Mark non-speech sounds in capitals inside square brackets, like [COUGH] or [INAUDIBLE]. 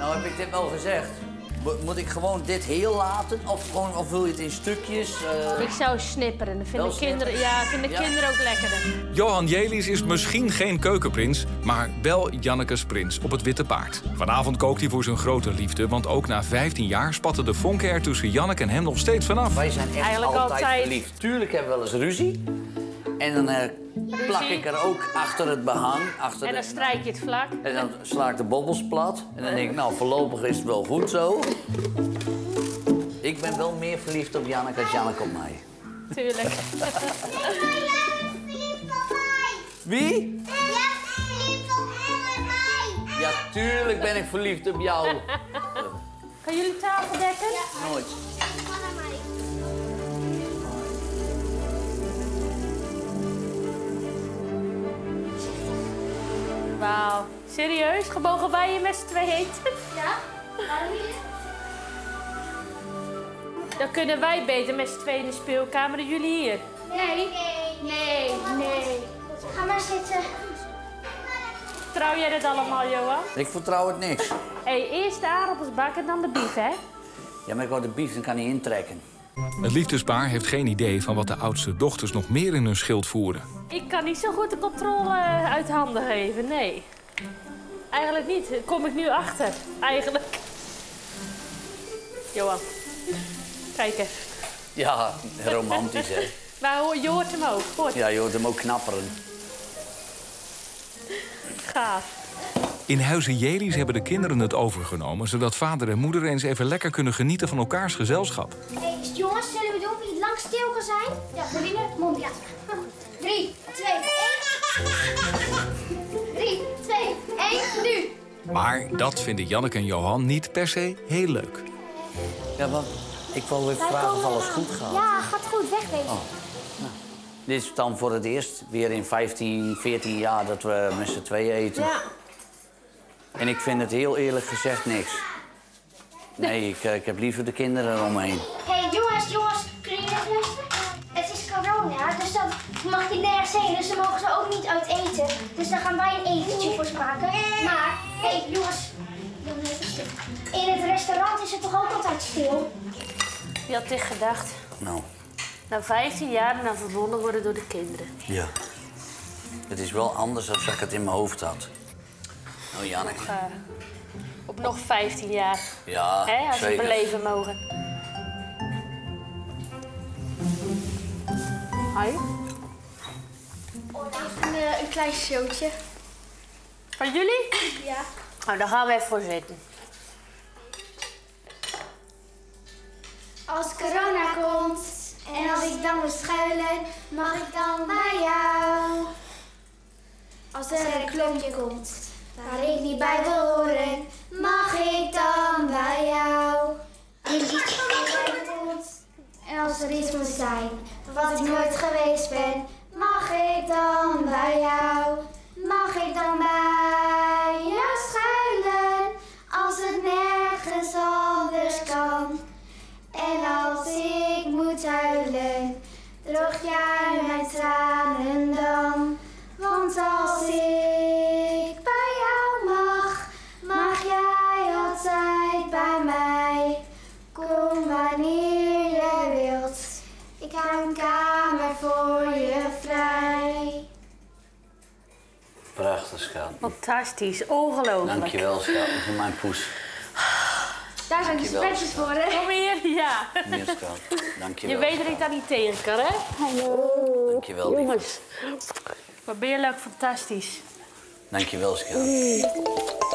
Nou heb ik dit wel gezegd. Mo- Moet ik gewoon dit heel laten? Of, gewoon, of wil je het in stukjes? eh? Ik zou snipperen. Dat vinden kinderen, ja, vinden Ja. kinderen ook lekkerder. Johan Jelis is misschien geen keukenprins, maar wel Jannekes prins op het witte paard. Vanavond kookt hij voor zijn grote liefde, want ook na 15 jaar spatten de vonken er tussen Janneke en hem nog steeds vanaf. Wij zijn echt Eigenlijk altijd, altijd. verliefd. Tuurlijk hebben we wel eens ruzie. En dan eh, plak ik er ook achter het behang. Achter En dan de, strijk je het vlak. en dan sla ik de bobbels plat. En dan denk ik, nou, voorlopig is het wel goed zo. Ik ben wel meer verliefd op Janneke als Janneke op mij. Tuurlijk. Wie? Ja, tuurlijk ben ik verliefd op jou. Kan jullie tafel dekken? Nooit. Serieus? Gebogen bij je met z'n twee eten? Ja? Waarom niet? Dan kunnen wij beter met z'n tweeën in de speelkamer dan jullie hier. Nee. Nee, nee. Ga maar zitten. Trouw jij dat allemaal, Johan? Ik vertrouw het niks. Hé, eerst de aardappels bakken, dan de bief, hè? Ja, maar ik wou de bief, dan kan hij intrekken. Het liefdespaar heeft geen idee van wat de oudste dochters nog meer in hun schild voeren. Ik kan niet zo goed de controle uit handen geven, nee. Eigenlijk niet. Daar kom ik nu achter, eigenlijk. Johan, kijk even. Ja, romantisch, hè. [LAUGHS] Maar je hoort hem ook. Hoort Ja, je hoort hem ook knapperen. gaaf. In Huizen Jelis hebben de kinderen het overgenomen... zodat vader en moeder eens even lekker kunnen genieten van elkaars gezelschap. Hey, jongens, zullen we doen wie het lang stil kan zijn? Ja, Marine, mond, ja. Drie, twee, Maar dat vinden Janneke en Johan niet per se heel leuk. Ja, maar ik wil even vragen of alles goed gaat. Ja, gaat goed, wegwezen. Dit is dan voor het eerst weer in 15, 14 jaar dat we met z'n tweeën eten. Ja. En ik vind het heel eerlijk gezegd niks. Nee, ik, eh, ik heb liever de kinderen eromheen. Hé, hey, jongens, jongens, corona, dus dan mag die nergens heen. Dus dan mogen ze ook niet uit eten. Dus dan gaan wij een etentje voor ze maken. Maar, hé, hey, jongens. In het restaurant is het toch ook altijd stil? Wie had dit gedacht? Nou, Na 15 jaar en dan verbonden worden door de kinderen. ja. Het is wel anders dan ik het in mijn hoofd had. Nou, Janneke. Op nog 15 jaar. Ja, Hè, als we beleven mogen. Hoi. Een, een klein showtje. Van jullie? Ja. Nou, daar gaan we even voor zitten. Als corona komt en als ik dan moet schuilen, mag ik dan bij jou? Als er een klompje komt waar ik niet bij wil horen, mag ik kan? En als ik moet huilen, droog jij mijn tranen dan. Want als ik bij jou mag, mag jij altijd bij mij. Kom wanneer je wilt, ik hou een kamer voor je vrij. Prachtig, schat. Fantastisch, ongelooflijk. Dankjewel, schat, voor mijn poes. Daar zijn de Dankjewel. spetjes voor, hè? Kom hier, ja. Meer, schat. Dankjewel. Je weet dat ik daar niet tegen kan, hè? Dankjewel, lief. Jongens. Wat ben je leuk fantastisch. Dankjewel, schat.